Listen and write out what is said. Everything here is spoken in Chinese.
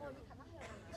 哦你看他还要